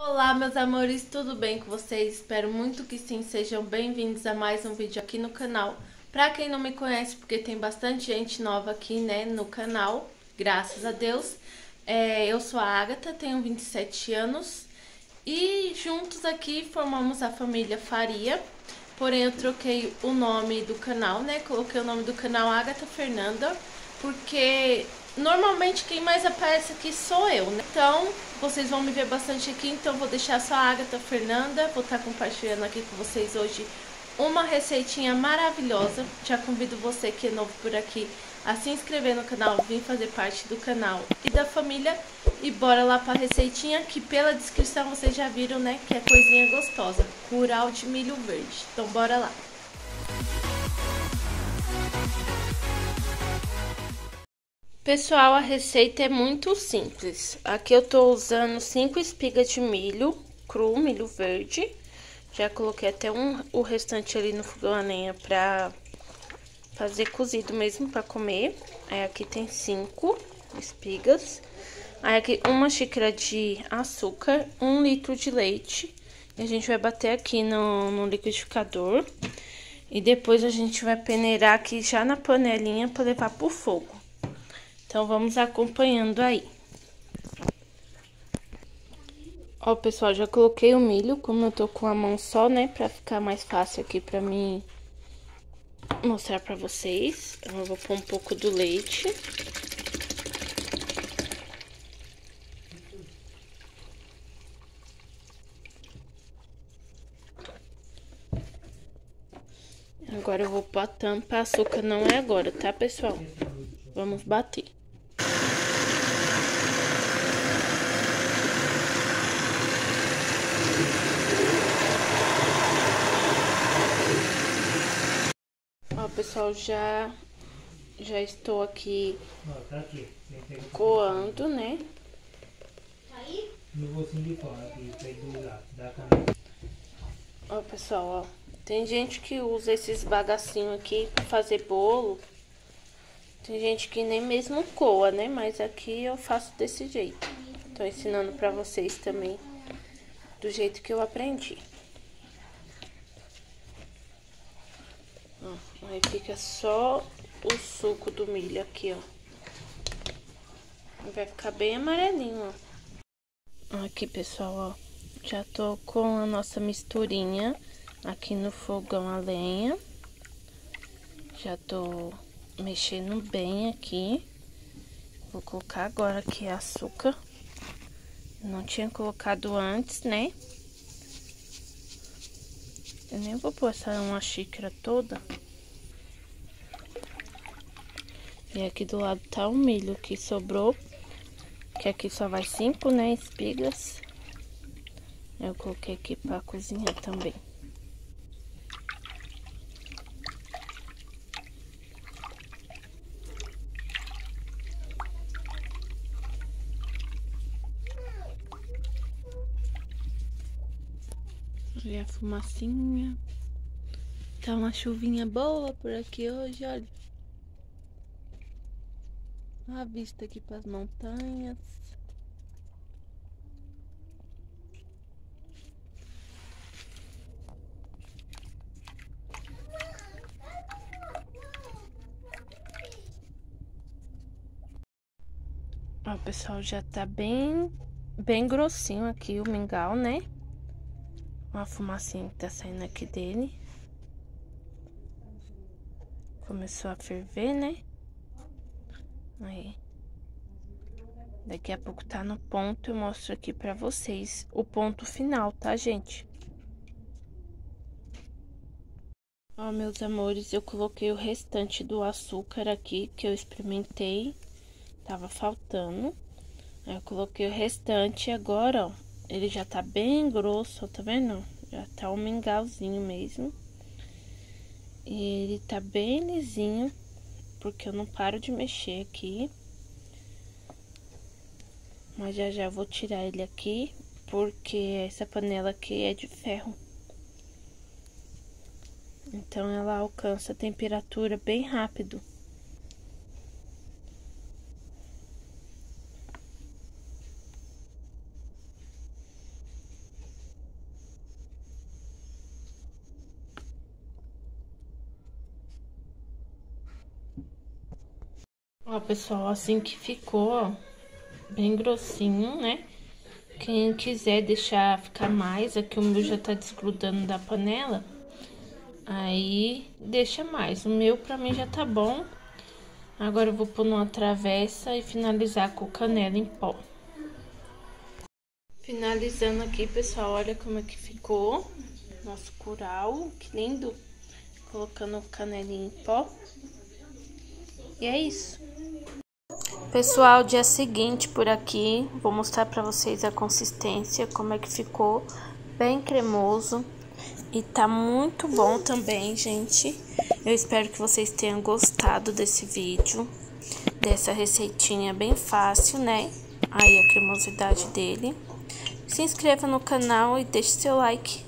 Olá, meus amores, tudo bem com vocês? Espero muito que sim, sejam bem-vindos a mais um vídeo aqui no canal. Pra quem não me conhece, porque tem bastante gente nova aqui, né, no canal, graças a Deus. É, eu sou a Agatha, tenho 27 anos e juntos aqui formamos a família Faria. Porém, eu troquei o nome do canal, né, coloquei o nome do canal Agatha Fernanda, porque normalmente quem mais aparece aqui sou eu, né? Então, vocês vão me ver bastante aqui, então vou deixar só a Agatha Fernanda, vou estar compartilhando aqui com vocês hoje uma receitinha maravilhosa. Já convido você que é novo por aqui a se inscrever no canal, vir fazer parte do canal e da família. E bora lá para a receitinha, que pela descrição vocês já viram, né, que é coisinha gostosa. Curau de milho verde. Então bora lá. Pessoal, a receita é muito simples. Aqui eu tô usando 5 espigas de milho cru, milho verde. Já coloquei até um, o restante ali no fogão a lenha pra fazer cozido mesmo pra comer. Aí aqui tem 5 espigas. Aí aqui uma xícara de açúcar, um litro de leite. E a gente vai bater aqui no, no liquidificador. E depois a gente vai peneirar aqui já na panelinha pra levar pro fogo. Então, vamos acompanhando aí. Ó, pessoal, já coloquei o milho, como eu tô com a mão só, né, pra ficar mais fácil aqui pra mim mostrar pra vocês. Então, eu vou pôr um pouco do leite. Agora eu vou pôr a tampa, açúcar não é agora, tá, pessoal? Vamos bater. Pessoal, já já estou aqui coando, né? Ó, pessoal, ó. Tem gente que usa esses bagacinhos aqui pra fazer bolo. Tem gente que nem mesmo coa, né? Mas aqui eu faço desse jeito. Tô ensinando pra vocês também do jeito que eu aprendi. Aí fica só o suco do milho aqui, ó. Vai ficar bem amarelinho, ó. Aqui, pessoal, ó. Já tô com a nossa misturinha aqui no fogão a lenha. Já tô mexendo bem aqui. Vou colocar agora aqui açúcar. Não tinha colocado antes, né? Eu nem vou essa uma xícara toda. E aqui do lado tá o milho que sobrou. Que aqui só vai cinco, né, espigas. Eu coloquei aqui pra cozinhar também. Olha a fumacinha. Tá uma chuvinha boa por aqui hoje, olha. A vista aqui para as montanhas. Ó, pessoal, já tá bem, bem grossinho aqui o mingau, né? Uma fumacinha que tá saindo aqui dele. Começou a ferver, né? Aí. Daqui a pouco tá no ponto, eu mostro aqui pra vocês o ponto final, tá, gente? Ó, meus amores, eu coloquei o restante do açúcar aqui, que eu experimentei. Tava faltando. Aí eu coloquei o restante agora, ó. Ele já tá bem grosso, tá vendo? Já tá um mingauzinho mesmo. E ele tá bem lisinho porque eu não paro de mexer aqui. Mas já já vou tirar ele aqui, porque essa panela aqui é de ferro. Então ela alcança a temperatura bem rápido. Ó, pessoal, assim que ficou, ó, bem grossinho, né? Quem quiser deixar ficar mais, aqui o meu já tá desgrudando da panela, aí deixa mais. O meu pra mim já tá bom. Agora eu vou pôr numa travessa e finalizar com canela em pó. Finalizando aqui, pessoal, olha como é que ficou nosso curau, que lindo. Colocando canelinha em pó. E é isso. Pessoal, dia seguinte por aqui, vou mostrar pra vocês a consistência, como é que ficou, bem cremoso. E tá muito bom também, gente. Eu espero que vocês tenham gostado desse vídeo, dessa receitinha bem fácil, né? Aí a cremosidade dele. Se inscreva no canal e deixe seu like.